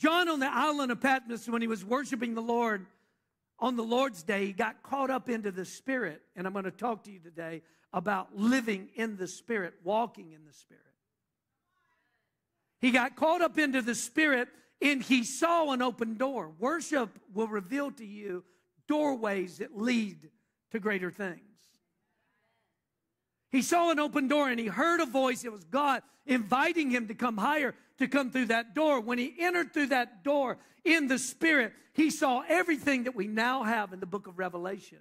John on the island of Patmos, when he was worshiping the Lord on the Lord's day, he got caught up into the Spirit. And I'm going to talk to you today about living in the Spirit, walking in the Spirit. He got caught up into the Spirit and he saw an open door. Worship will reveal to you doorways that lead to greater things. He saw an open door and he heard a voice. It was God inviting him to come higher, to come through that door. When he entered through that door in the Spirit, he saw everything that we now have in the book of Revelation.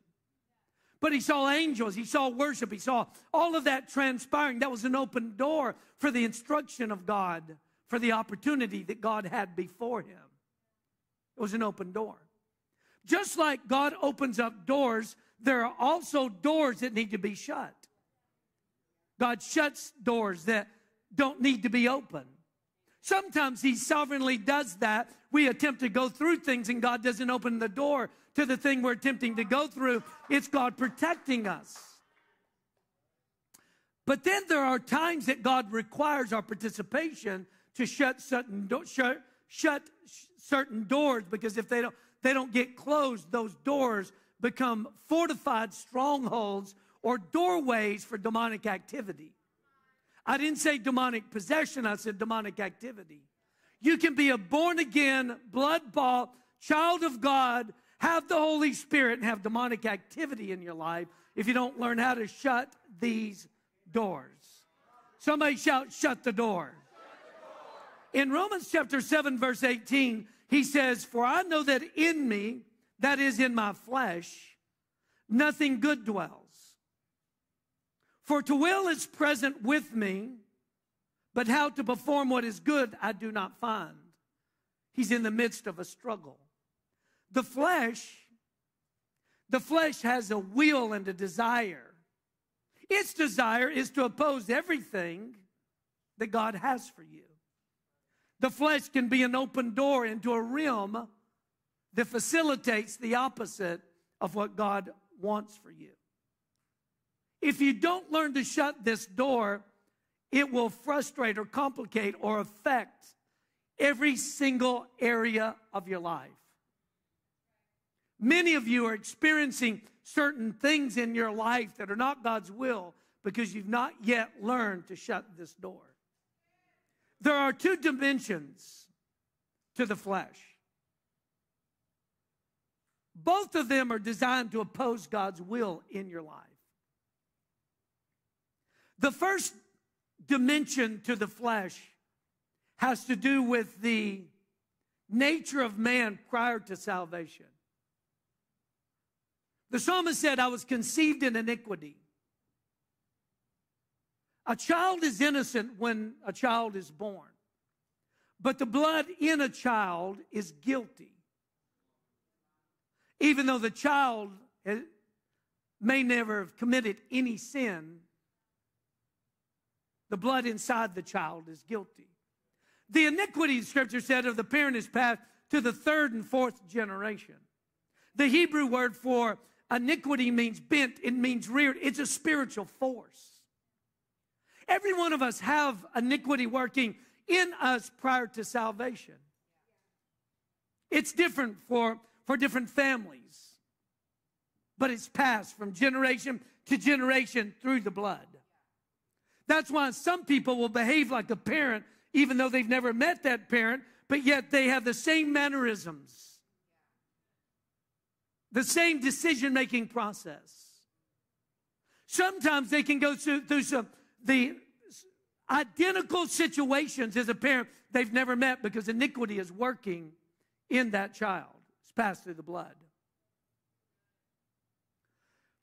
But he saw angels, he saw worship, he saw all of that transpiring. That was an open door for the instruction of God, for the opportunity that God had before him. It was an open door. Just like God opens up doors, there are also doors that need to be shut. God shuts doors that don't need to be open. Sometimes He sovereignly does that. We attempt to go through things and God doesn't open the door to the thing we're attempting to go through. It's God protecting us. But then there are times that God requires our participation to shut certain, do- shut, shut certain doors because if they don't, they don't get closed, those doors become fortified strongholds or doorways for demonic activity. I didn't say demonic possession, I said demonic activity. You can be a born again, blood bought child of God, have the Holy Spirit, and have demonic activity in your life if you don't learn how to shut these doors. Somebody shout, shut the door. In Romans chapter 7, verse 18, he says, For I know that in me, that is in my flesh, nothing good dwells. For to will is present with me, but how to perform what is good I do not find. He's in the midst of a struggle. The flesh, the flesh has a will and a desire. Its desire is to oppose everything that God has for you. The flesh can be an open door into a realm that facilitates the opposite of what God wants for you. If you don't learn to shut this door, it will frustrate or complicate or affect every single area of your life. Many of you are experiencing certain things in your life that are not God's will because you've not yet learned to shut this door. There are two dimensions to the flesh. Both of them are designed to oppose God's will in your life. The first dimension to the flesh has to do with the nature of man prior to salvation. The psalmist said, I was conceived in iniquity. A child is innocent when a child is born, but the blood in a child is guilty. Even though the child may never have committed any sin, the blood inside the child is guilty. The iniquity, scripture said, of the parent is passed to the third and fourth generation. The Hebrew word for iniquity means bent, it means reared. It's a spiritual force. Every one of us have iniquity working in us prior to salvation. It's different for, for different families, but it's passed from generation to generation through the blood. That's why some people will behave like a parent, even though they've never met that parent, but yet they have the same mannerisms, the same decision making process. Sometimes they can go through, through some the identical situations as a parent they've never met because iniquity is working in that child. It's passed through the blood.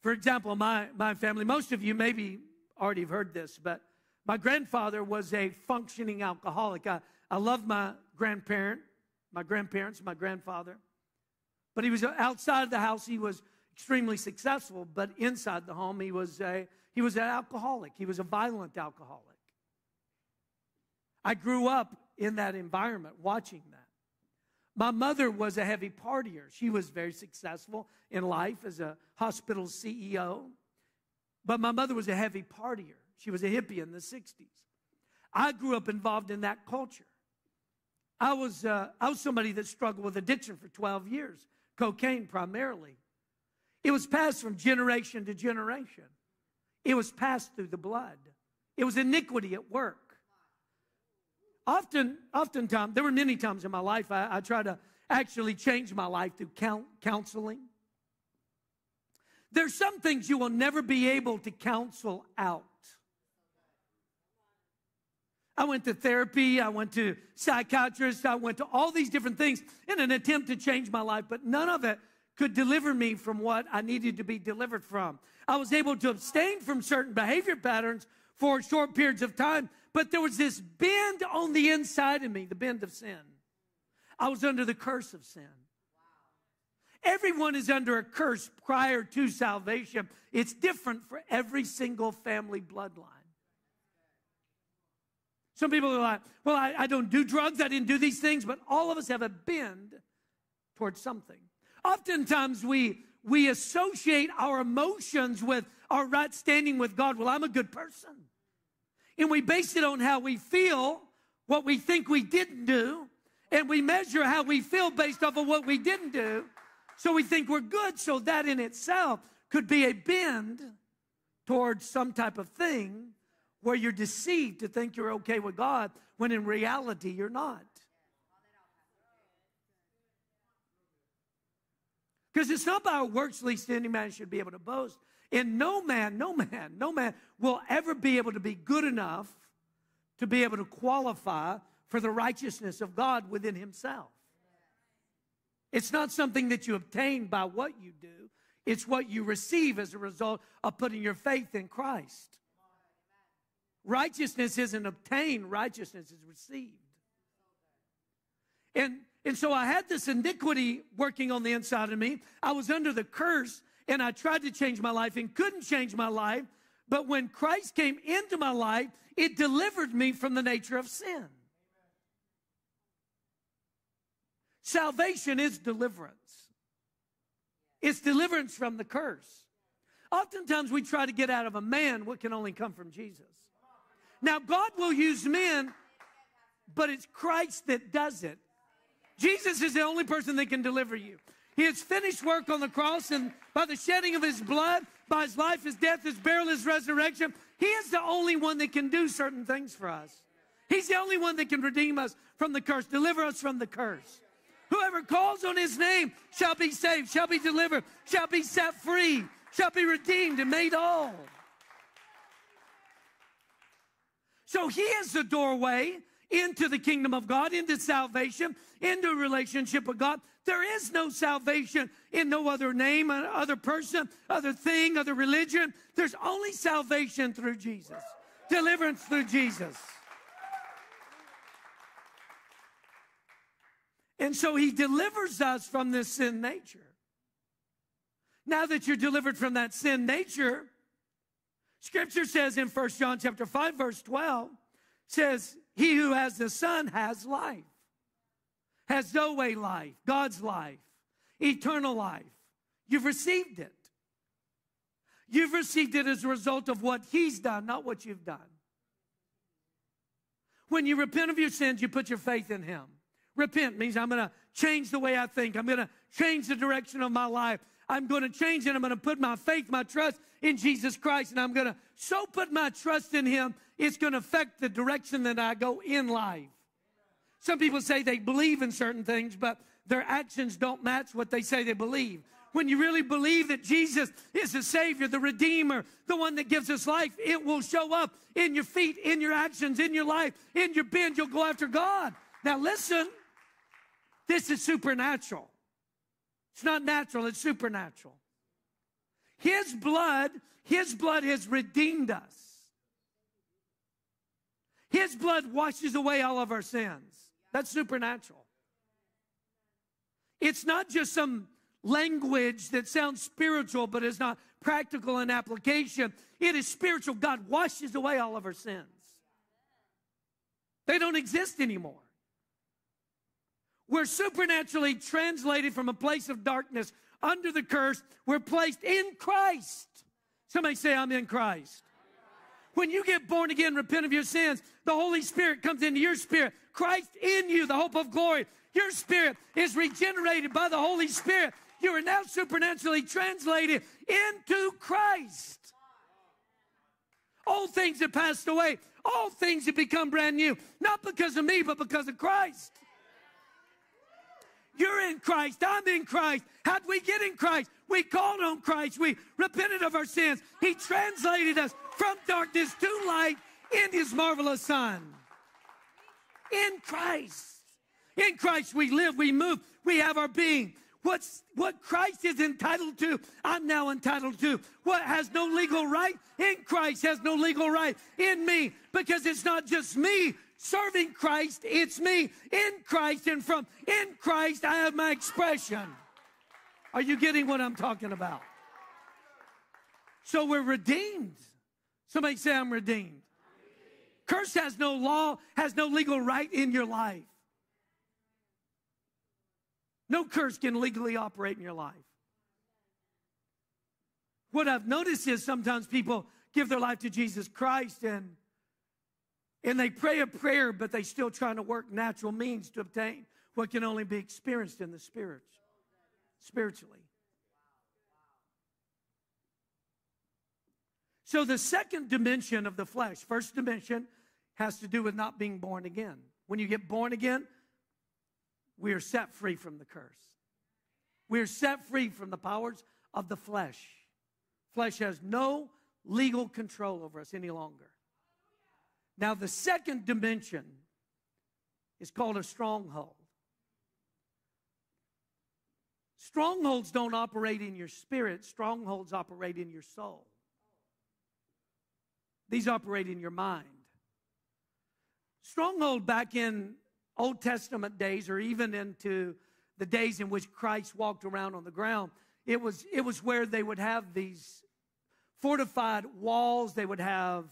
For example, my, my family, most of you maybe already have heard this, but my grandfather was a functioning alcoholic. I, I love my grandparent, my grandparents, my grandfather. But he was uh, outside of the house, he was extremely successful, but inside the home, he was a he was an alcoholic. He was a violent alcoholic. I grew up in that environment watching that. My mother was a heavy partier. She was very successful in life as a hospital CEO. But my mother was a heavy partier. She was a hippie in the 60s. I grew up involved in that culture. I was, uh, I was somebody that struggled with addiction for 12 years, cocaine primarily. It was passed from generation to generation. It was passed through the blood. It was iniquity at work. Often, oftentimes, there were many times in my life I, I tried to actually change my life through count, counseling. There's some things you will never be able to counsel out. I went to therapy, I went to psychiatrists, I went to all these different things in an attempt to change my life, but none of it could deliver me from what I needed to be delivered from. I was able to abstain from certain behavior patterns for short periods of time, but there was this bend on the inside of me, the bend of sin. I was under the curse of sin. Everyone is under a curse prior to salvation. It's different for every single family bloodline. Some people are like, well, I, I, don't do drugs, I didn't do these things, but all of us have a bend towards something. Oftentimes we we associate our emotions with our right standing with God. Well, I'm a good person. And we base it on how we feel, what we think we didn't do, and we measure how we feel based off of what we didn't do. So we think we're good. So that in itself could be a bend towards some type of thing where you're deceived to think you're okay with God when in reality you're not. Because it's not by our works, least any man should be able to boast. And no man, no man, no man will ever be able to be good enough to be able to qualify for the righteousness of God within himself. It's not something that you obtain by what you do, it's what you receive as a result of putting your faith in Christ. Righteousness isn't obtained, righteousness is received. And and so I had this iniquity working on the inside of me. I was under the curse and I tried to change my life and couldn't change my life. But when Christ came into my life, it delivered me from the nature of sin. Salvation is deliverance. It's deliverance from the curse. Oftentimes we try to get out of a man what can only come from Jesus. Now, God will use men, but it's Christ that does it. Jesus is the only person that can deliver you. He has finished work on the cross, and by the shedding of his blood, by his life, his death, his burial, his resurrection, he is the only one that can do certain things for us. He's the only one that can redeem us from the curse, deliver us from the curse. Whoever calls on his name shall be saved, shall be delivered, shall be set free, shall be redeemed and made whole. So he is the doorway into the kingdom of God, into salvation, into relationship with God. There is no salvation in no other name, other person, other thing, other religion. There's only salvation through Jesus, deliverance through Jesus. And so he delivers us from this sin nature. Now that you're delivered from that sin nature, scripture says in First John chapter 5 verse 12 says he who has the Son has life, has Zoe life, God's life, eternal life. You've received it. You've received it as a result of what He's done, not what you've done. When you repent of your sins, you put your faith in Him. Repent means I'm going to change the way I think. I'm going to change the direction of my life. I'm going to change it. I'm going to put my faith, my trust in Jesus Christ, and I'm going to so put my trust in Him it's going to affect the direction that I go in life. Some people say they believe in certain things, but their actions don't match what they say they believe. When you really believe that Jesus is the Savior, the Redeemer, the one that gives us life, it will show up in your feet, in your actions, in your life, in your bend. You'll go after God. Now, listen, this is supernatural. It's not natural, it's supernatural. His blood, His blood has redeemed us. His blood washes away all of our sins. That's supernatural. It's not just some language that sounds spiritual but is not practical in application. It is spiritual. God washes away all of our sins, they don't exist anymore. We're supernaturally translated from a place of darkness under the curse. We're placed in Christ. Somebody say, I'm in Christ. When you get born again, repent of your sins, the Holy Spirit comes into your spirit. Christ in you, the hope of glory. Your spirit is regenerated by the Holy Spirit. You are now supernaturally translated into Christ. All things have passed away. All things have become brand new. Not because of me, but because of Christ. You're in Christ. I'm in Christ. How'd we get in Christ? We called on Christ. We repented of our sins. He translated us from darkness to light in His marvelous Son. In Christ. In Christ we live, we move, we have our being. What's, what Christ is entitled to, I'm now entitled to. What has no legal right in Christ has no legal right in me because it's not just me serving Christ, it's me in Christ, and from in Christ I have my expression. Are you getting what I'm talking about? So we're redeemed. Somebody say, I'm redeemed. Curse has no law, has no legal right in your life. No curse can legally operate in your life. What I've noticed is sometimes people give their life to Jesus Christ and and they pray a prayer, but they still trying to work natural means to obtain what can only be experienced in the spirit, spiritually. So the second dimension of the flesh, first dimension has to do with not being born again. When you get born again, we are set free from the curse. We are set free from the powers of the flesh. Flesh has no legal control over us any longer. Now, the second dimension is called a stronghold. Strongholds don't operate in your spirit, strongholds operate in your soul. These operate in your mind. Stronghold back in Old Testament days, or even into the days in which Christ walked around on the ground, it was, it was where they would have these fortified walls, they would have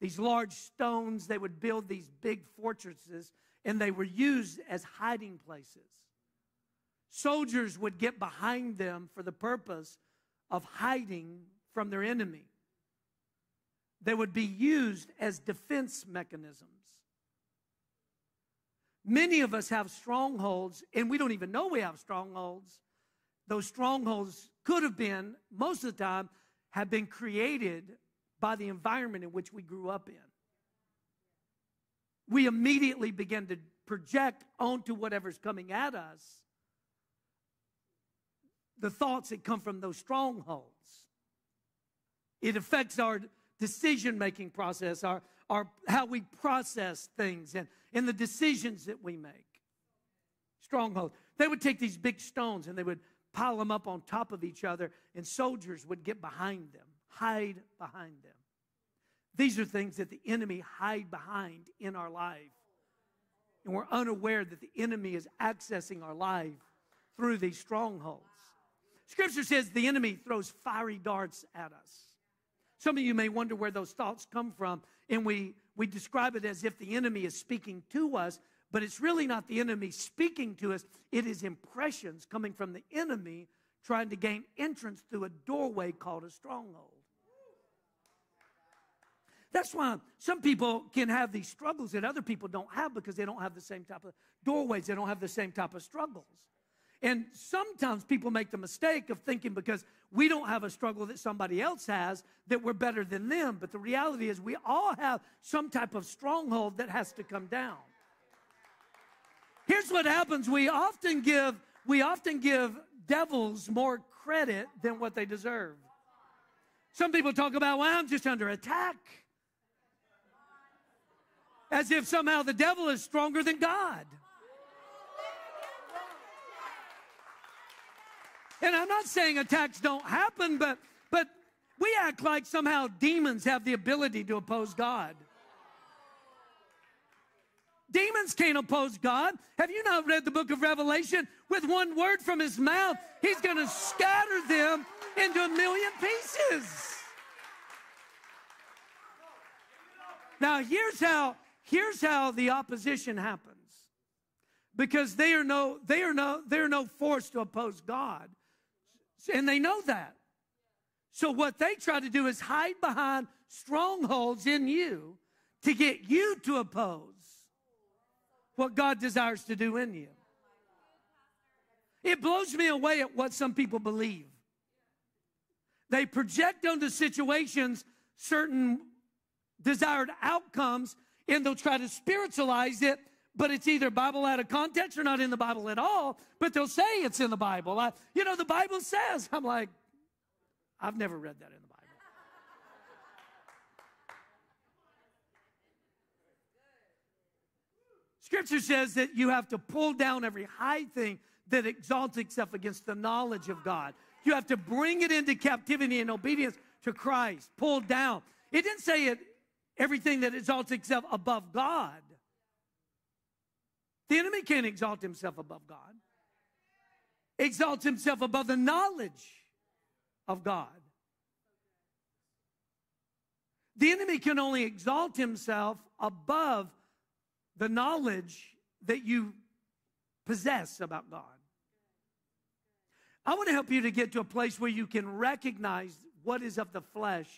these large stones, they would build these big fortresses, and they were used as hiding places. Soldiers would get behind them for the purpose of hiding from their enemy. They would be used as defense mechanisms. Many of us have strongholds, and we don't even know we have strongholds. Those strongholds could have been, most of the time, have been created by the environment in which we grew up in. We immediately begin to project onto whatever's coming at us the thoughts that come from those strongholds. It affects our decision making process, our, our, how we process things, and, and the decisions that we make. Stronghold. They would take these big stones and they would pile them up on top of each other, and soldiers would get behind them, hide behind them. These are things that the enemy hide behind in our life. And we're unaware that the enemy is accessing our life through these strongholds. Scripture says the enemy throws fiery darts at us. Some of you may wonder where those thoughts come from, and we, we describe it as if the enemy is speaking to us, but it's really not the enemy speaking to us. It is impressions coming from the enemy trying to gain entrance through a doorway called a stronghold. That's why some people can have these struggles that other people don't have because they don't have the same type of doorways, they don't have the same type of struggles. And sometimes people make the mistake of thinking because we don't have a struggle that somebody else has that we're better than them. But the reality is we all have some type of stronghold that has to come down. Here's what happens. We often give we often give devils more credit than what they deserve. Some people talk about, well, I'm just under attack. As if somehow the devil is stronger than God. And I'm not saying attacks don't happen, but but we act like somehow demons have the ability to oppose God. Demons can't oppose God. Have you not read the book of Revelation? With one word from his mouth, he's going to scatter them into a million pieces. Now, here's how here's how the opposition happens. Because they are no they are no they're no force to oppose God. And they know that. So what they try to do is hide behind strongholds in you to get you to oppose what God desires to do in you. It blows me away at what some people believe. They project onto situations certain desired outcomes and they'll try to spiritualize it, but it's either Bible out of context or not in the Bible at all, but they'll say it's in the Bible. I, you know, the Bible says. I'm like, I've never read that in the Bible. Scripture says that you have to pull down every high thing that exalts itself against the knowledge of God. You have to bring it into captivity and obedience to Christ. Pull down. It didn't say it everything that exalts itself above God. The enemy can't exalt himself above God. Exalts himself above the knowledge of God. The enemy can only exalt himself above the knowledge that you possess about God. I want to help you to get to a place where you can recognize what is of the flesh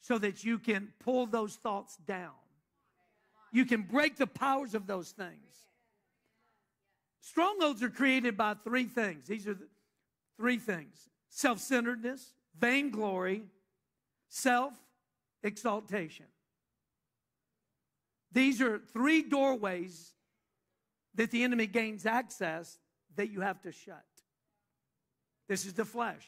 so that you can pull those thoughts down. You can break the powers of those things. Strongholds are created by three things. These are the three things self centeredness, vainglory, self exaltation. These are three doorways that the enemy gains access that you have to shut. This is the flesh.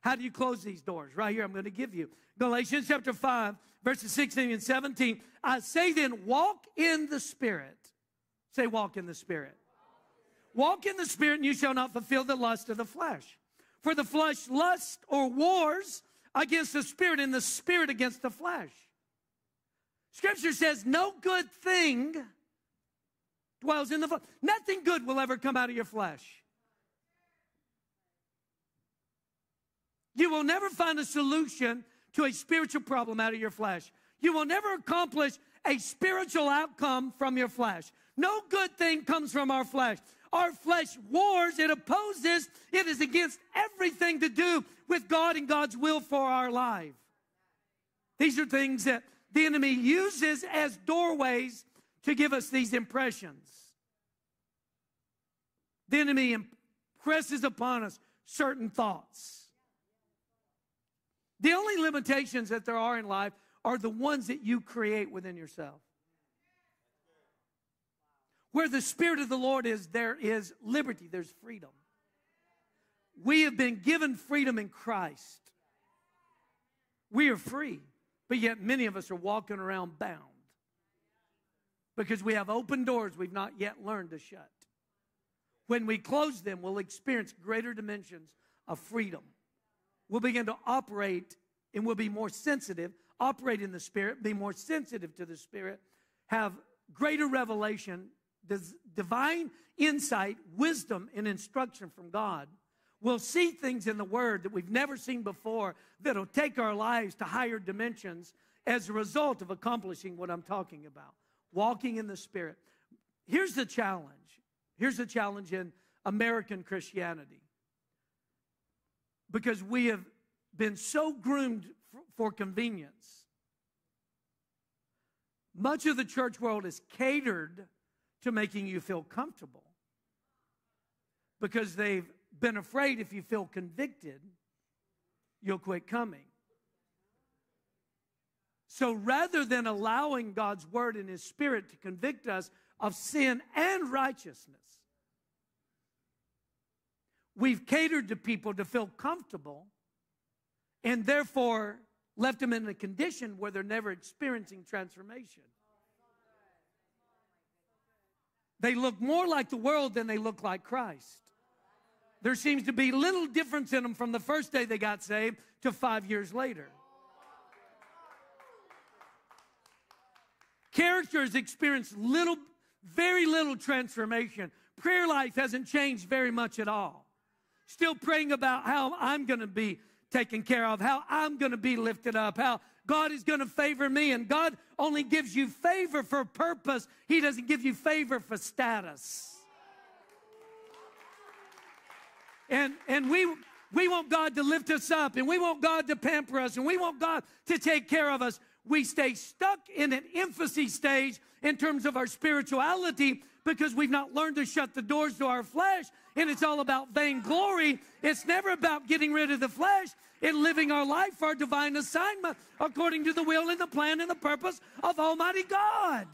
How do you close these doors? Right here, I'm going to give you. Galatians chapter 5, verses 16 and 17. I say then, walk in the Spirit. Say, walk in the Spirit. Walk in the Spirit, and you shall not fulfill the lust of the flesh. For the flesh lusts or wars against the Spirit, and the Spirit against the flesh. Scripture says, no good thing dwells in the flesh. Nothing good will ever come out of your flesh. You will never find a solution to a spiritual problem out of your flesh. You will never accomplish a spiritual outcome from your flesh. No good thing comes from our flesh. Our flesh wars, it opposes, it is against everything to do with God and God's will for our life. These are things that the enemy uses as doorways to give us these impressions. The enemy impresses upon us certain thoughts. The only limitations that there are in life are the ones that you create within yourself. Where the Spirit of the Lord is, there is liberty, there's freedom. We have been given freedom in Christ. We are free, but yet many of us are walking around bound because we have open doors we've not yet learned to shut. When we close them, we'll experience greater dimensions of freedom. We'll begin to operate and we'll be more sensitive, operate in the Spirit, be more sensitive to the Spirit, have greater revelation, divine insight, wisdom, and instruction from God. We'll see things in the Word that we've never seen before that'll take our lives to higher dimensions as a result of accomplishing what I'm talking about walking in the Spirit. Here's the challenge. Here's the challenge in American Christianity. Because we have been so groomed for convenience. Much of the church world is catered to making you feel comfortable because they've been afraid if you feel convicted, you'll quit coming. So rather than allowing God's word and his spirit to convict us of sin and righteousness, we've catered to people to feel comfortable and therefore left them in a condition where they're never experiencing transformation. They look more like the world than they look like Christ. There seems to be little difference in them from the first day they got saved to five years later. Character has experienced little, very little transformation. Prayer life hasn't changed very much at all. Still praying about how I'm going to be taken care of, how I'm going to be lifted up, how God is going to favor me. And God only gives you favor for purpose, He doesn't give you favor for status. And, and we, we want God to lift us up, and we want God to pamper us, and we want God to take care of us. we stay stuck in an infancy stage in terms of our spirituality because we've not learned to shut the doors to our flesh and it's all about vainglory. It's never about getting rid of the flesh and living our life for our divine assignment according to the will and the plan and the purpose of Almighty God.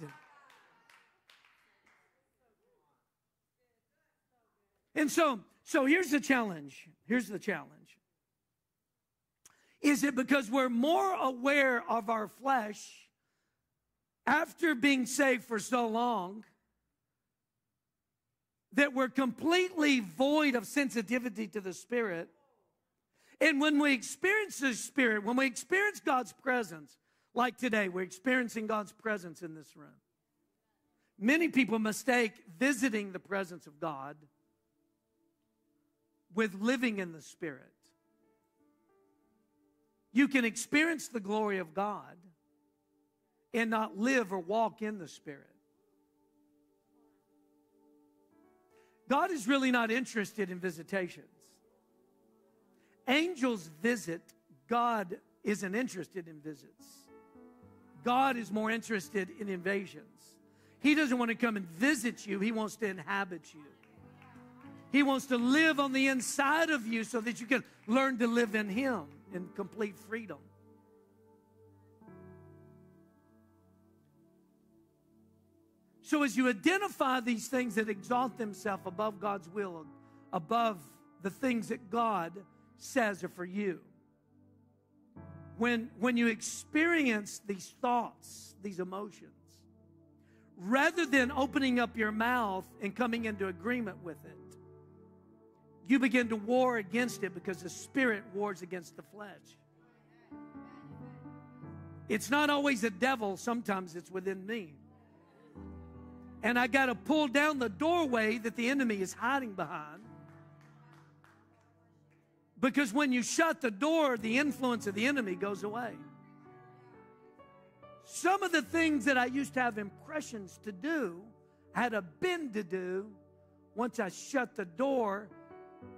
And so, so here's the challenge. Here's the challenge. Is it because we're more aware of our flesh after being saved for so long that we're completely void of sensitivity to the Spirit? And when we experience the Spirit, when we experience God's presence, like today, we're experiencing God's presence in this room. Many people mistake visiting the presence of God with living in the Spirit. You can experience the glory of God and not live or walk in the Spirit. God is really not interested in visitations. Angels visit, God isn't interested in visits. God is more interested in invasions. He doesn't want to come and visit you, He wants to inhabit you. He wants to live on the inside of you so that you can learn to live in Him in complete freedom. So, as you identify these things that exalt themselves above God's will, above the things that God says are for you, when, when you experience these thoughts, these emotions, rather than opening up your mouth and coming into agreement with it, you begin to war against it because the spirit wars against the flesh. It's not always a devil, sometimes it's within me. And I got to pull down the doorway that the enemy is hiding behind. Because when you shut the door, the influence of the enemy goes away. Some of the things that I used to have impressions to do, had a bend to do, once I shut the door,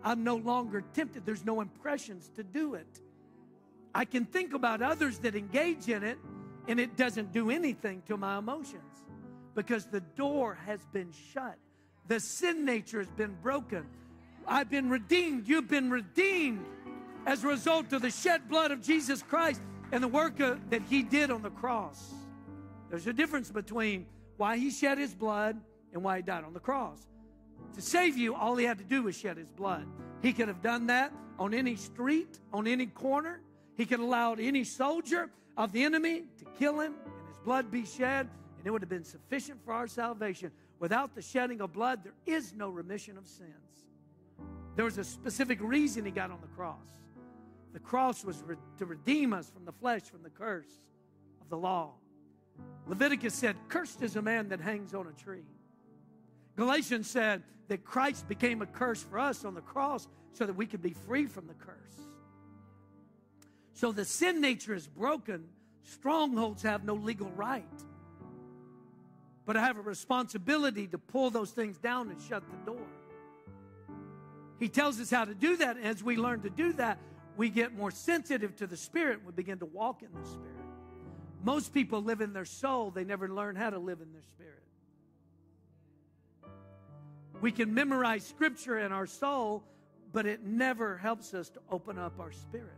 I'm no longer tempted. There's no impressions to do it. I can think about others that engage in it, and it doesn't do anything to my emotions because the door has been shut. The sin nature has been broken. I've been redeemed. You've been redeemed as a result of the shed blood of Jesus Christ and the work of, that He did on the cross. There's a difference between why He shed His blood and why He died on the cross. To save you, all he had to do was shed his blood. He could have done that on any street, on any corner. He could have allowed any soldier of the enemy to kill him and his blood be shed, and it would have been sufficient for our salvation. Without the shedding of blood, there is no remission of sins. There was a specific reason he got on the cross. The cross was re- to redeem us from the flesh, from the curse of the law. Leviticus said, Cursed is a man that hangs on a tree. Galatians said that Christ became a curse for us on the cross so that we could be free from the curse. So the sin nature is broken. Strongholds have no legal right. But I have a responsibility to pull those things down and shut the door. He tells us how to do that. And As we learn to do that, we get more sensitive to the Spirit. We begin to walk in the Spirit. Most people live in their soul, they never learn how to live in their spirit. We can memorize scripture in our soul, but it never helps us to open up our spirit.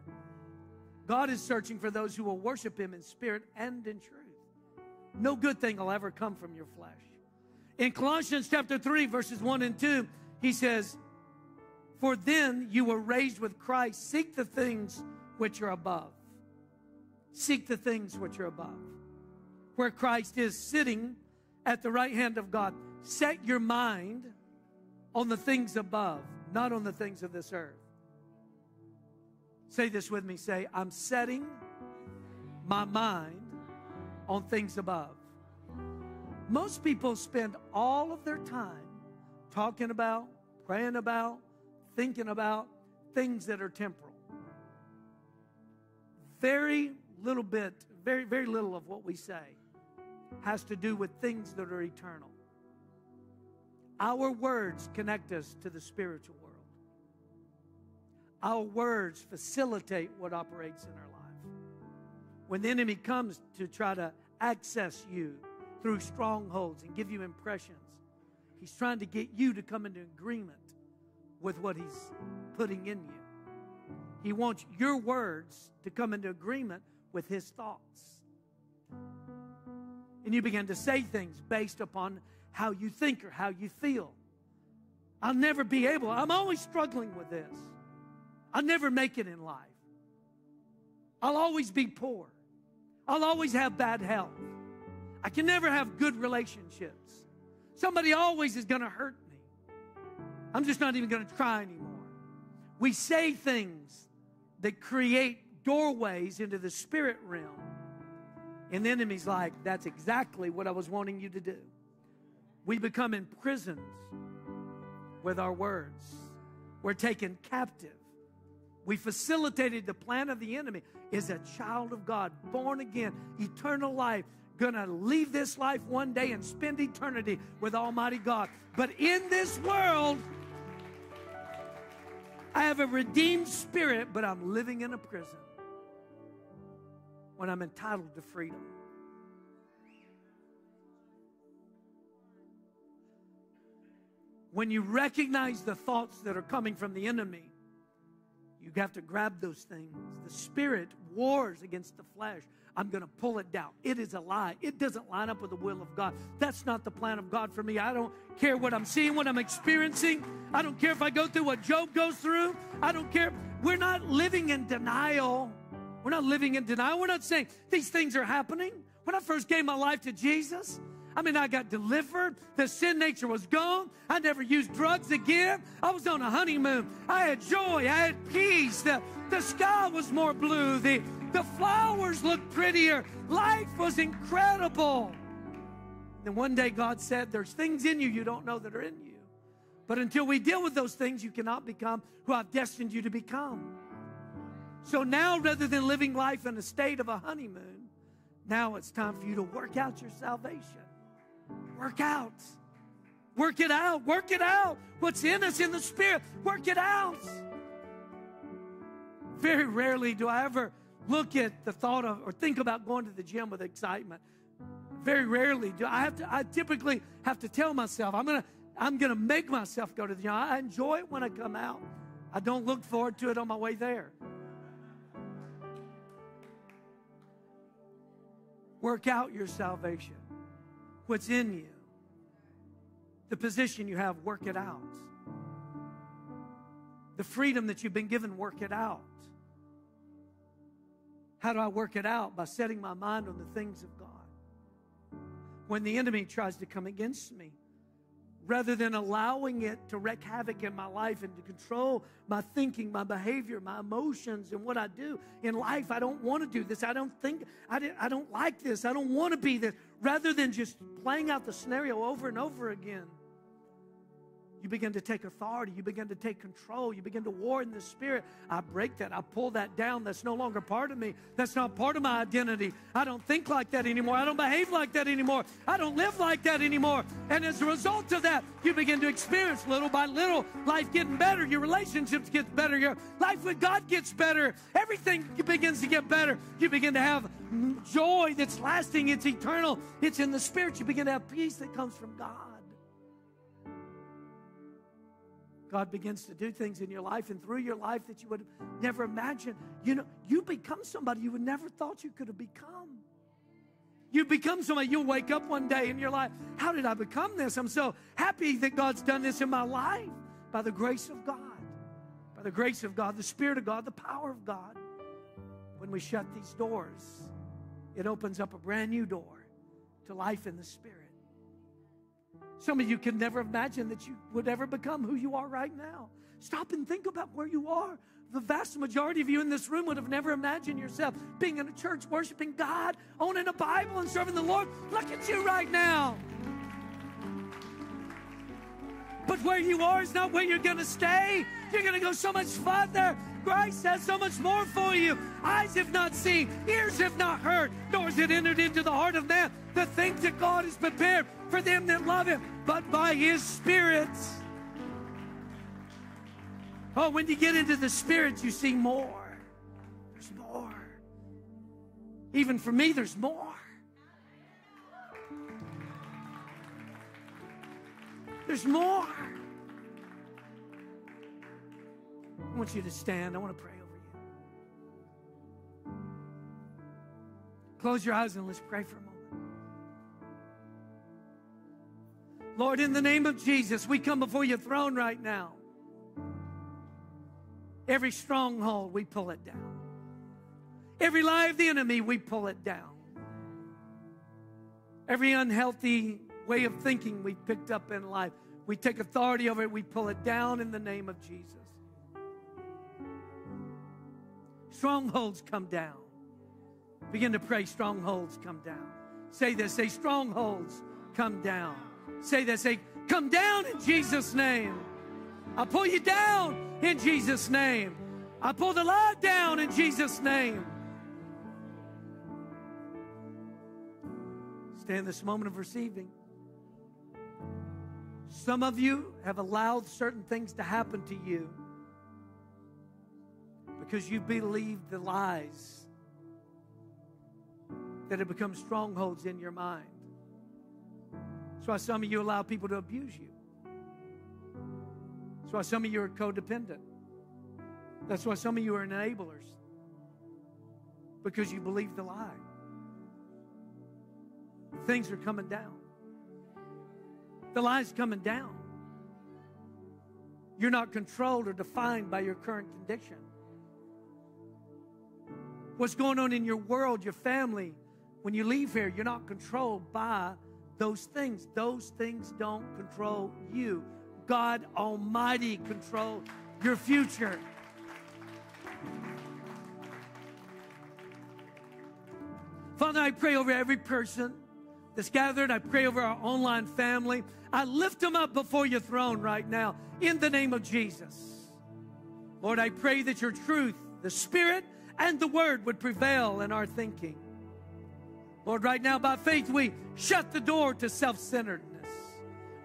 God is searching for those who will worship Him in spirit and in truth. No good thing will ever come from your flesh. In Colossians chapter 3, verses 1 and 2, he says, For then you were raised with Christ. Seek the things which are above. Seek the things which are above, where Christ is sitting at the right hand of God. Set your mind on the things above, not on the things of this earth. Say this with me. Say, I'm setting my mind on things above. Most people spend all of their time talking about, praying about, thinking about things that are temporal. Very little bit, very, very little of what we say has to do with things that are eternal. Our words connect us to the spiritual world. Our words facilitate what operates in our life. When the enemy comes to try to access you through strongholds and give you impressions, he's trying to get you to come into agreement with what he's putting in you. He wants your words to come into agreement with his thoughts. And you begin to say things based upon how you think or how you feel. I'll never be able, I'm always struggling with this. I'll never make it in life. I'll always be poor. I'll always have bad health. I can never have good relationships. Somebody always is going to hurt me. I'm just not even going to try anymore. We say things that create doorways into the spirit realm. And the enemy's like, that's exactly what I was wanting you to do. We become imprisoned with our words. We're taken captive. We facilitated the plan of the enemy. Is a child of God, born again, eternal life, gonna leave this life one day and spend eternity with Almighty God. But in this world, I have a redeemed spirit, but I'm living in a prison when I'm entitled to freedom. When you recognize the thoughts that are coming from the enemy, you have to grab those things. The spirit wars against the flesh. I'm going to pull it down. It is a lie. It doesn't line up with the will of God. That's not the plan of God for me. I don't care what I'm seeing, what I'm experiencing. I don't care if I go through what Job goes through. I don't care. We're not living in denial. We're not living in denial. We're not saying these things are happening. When I first gave my life to Jesus, I mean, I got delivered. The sin nature was gone. I never used drugs again. I was on a honeymoon. I had joy. I had peace. The, the sky was more blue. The, the flowers looked prettier. Life was incredible. Then one day God said, There's things in you you don't know that are in you. But until we deal with those things, you cannot become who I've destined you to become. So now, rather than living life in a state of a honeymoon, now it's time for you to work out your salvation. Work out. Work it out. Work it out. What's in us in the Spirit, work it out. Very rarely do I ever look at the thought of or think about going to the gym with excitement. Very rarely do I have to I typically have to tell myself I'm gonna I'm gonna make myself go to the gym. I enjoy it when I come out. I don't look forward to it on my way there. Work out your salvation what's in you. The position you have, work it out. The freedom that you've been given, work it out. How do I work it out? By setting my mind on the things of God. When the enemy tries to come against me, rather than allowing it to wreak havoc in my life and to control my thinking, my behavior, my emotions, and what I do in life. I don't want to do this. I don't think, I, I don't like this. I don't want to be this. Rather than just playing out the scenario over and over again you begin to take authority. You begin to take control. You begin to war in the spirit. I break that. I pull that down. That's no longer part of me. That's not part of my identity. I don't think like that anymore. I don't behave like that anymore. I don't live like that anymore. And as a result of that, you begin to experience little by little life getting better. Your relationships get better. Your life with God gets better. Everything begins to get better. You begin to have joy that's lasting. It's eternal. It's in the spirit. You begin to have peace that comes from God. God begins to do things in your life and through your life that you would never imagine. You know, you become somebody you would never thought you could have become. You become somebody, you'll wake up one day in your life. How did I become this? I'm so happy that God's done this in my life by the grace of God. By the grace of God, the Spirit of God, the power of God. When we shut these doors, it opens up a brand new door to life in the Spirit. Some of you can never imagine that you would ever become who you are right now. Stop and think about where you are. The vast majority of you in this room would have never imagined yourself being in a church, worshiping God, owning a Bible, and serving the Lord. Look at you right now. But where you are is not where you're going to stay. You're going to go so much further. Christ has so much more for you. Eyes have not seen, ears have not heard, nor has it entered into the heart of man the things that God has prepared for them that love Him, but by His Spirit. Oh, when you get into the Spirit, you see more. There's more. Even for me, there's more. There's more. Want you to stand. I want to pray over you. Close your eyes and let's pray for a moment. Lord, in the name of Jesus, we come before your throne right now. Every stronghold, we pull it down. Every lie of the enemy, we pull it down. Every unhealthy way of thinking we picked up in life, we take authority over it, we pull it down in the name of Jesus. Strongholds come down. Begin to pray, strongholds come down. Say this, say, strongholds come down. Say that, say, come down in Jesus' name. I pull you down in Jesus' name. I pull the lie down in Jesus' name. Stay in this moment of receiving. Some of you have allowed certain things to happen to you because you believed the lies that have become strongholds in your mind. That's why some of you allow people to abuse you. That's why some of you are codependent. That's why some of you are enablers because you believe the lie. Things are coming down. The lie's coming down. You're not controlled or defined by your current condition. What's going on in your world, your family, when you leave here, you're not controlled by those things. Those things don't control you. God Almighty control your future. Father, I pray over every person that's gathered. I pray over our online family. I lift them up before your throne right now in the name of Jesus. Lord, I pray that your truth, the Spirit, and the Word would prevail in our thinking. Lord, right now by faith, we shut the door to self centeredness.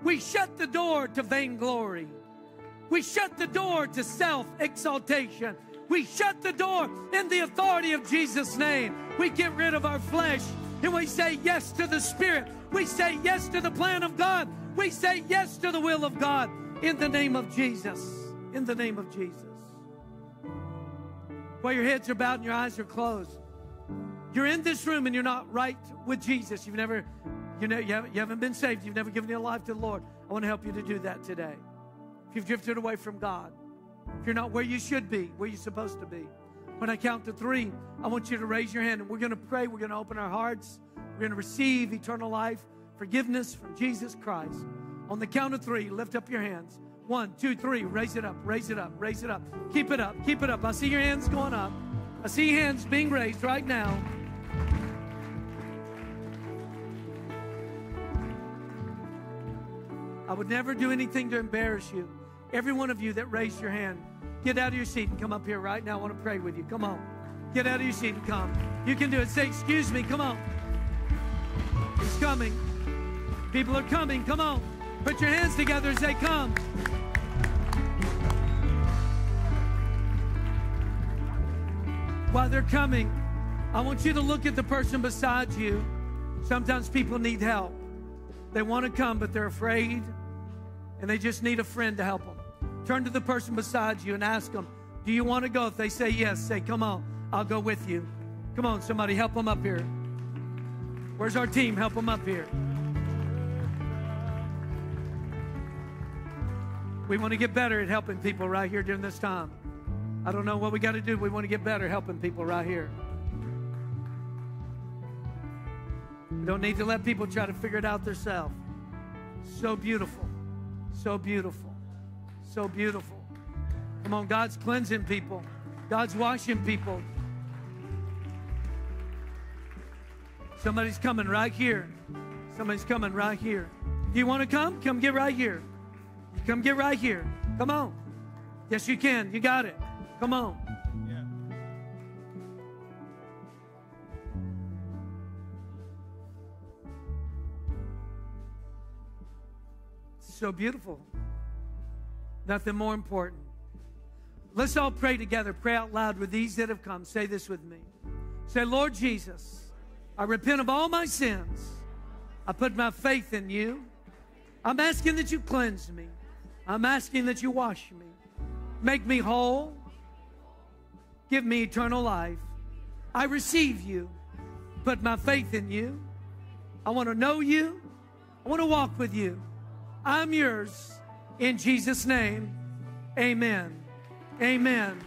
We shut the door to vainglory. We shut the door to self exaltation. We shut the door in the authority of Jesus' name. We get rid of our flesh and we say yes to the Spirit. We say yes to the plan of God. We say yes to the will of God in the name of Jesus. In the name of Jesus. While your heads are bowed and your eyes are closed, you're in this room and you're not right with Jesus. You've never, you know, you haven't, you haven't been saved. You've never given your life to the Lord. I want to help you to do that today. If you've drifted away from God, if you're not where you should be, where you're supposed to be, when I count to three, I want you to raise your hand and we're going to pray. We're going to open our hearts. We're going to receive eternal life, forgiveness from Jesus Christ. On the count of three, lift up your hands. One, two, three. Raise it up, raise it up, raise it up. Keep it up, keep it up. I see your hands going up. I see hands being raised right now. I would never do anything to embarrass you. Every one of you that raised your hand, get out of your seat and come up here right now. I want to pray with you. Come on. Get out of your seat and come. You can do it. Say, Excuse me. Come on. He's coming. People are coming. Come on. Put your hands together and say, Come. While they're coming, I want you to look at the person beside you. Sometimes people need help. They want to come, but they're afraid and they just need a friend to help them. Turn to the person beside you and ask them, Do you want to go? If they say yes, say, Come on, I'll go with you. Come on, somebody, help them up here. Where's our team? Help them up here. We want to get better at helping people right here during this time. I don't know what we got to do. We want to get better helping people right here. We don't need to let people try to figure it out themselves. So beautiful. So beautiful. So beautiful. Come on, God's cleansing people. God's washing people. Somebody's coming right here. Somebody's coming right here. Do you want to come? Come get right here. Come get right here. Come on. Yes, you can. You got it. Come on. so beautiful. Nothing more important. Let's all pray together. Pray out loud with these that have come. Say this with me Say, Lord Jesus, I repent of all my sins. I put my faith in you. I'm asking that you cleanse me. I'm asking that you wash me. Make me whole. Give me eternal life. I receive you. Put my faith in you. I want to know you. I want to walk with you. I'm yours. In Jesus' name, amen. Amen.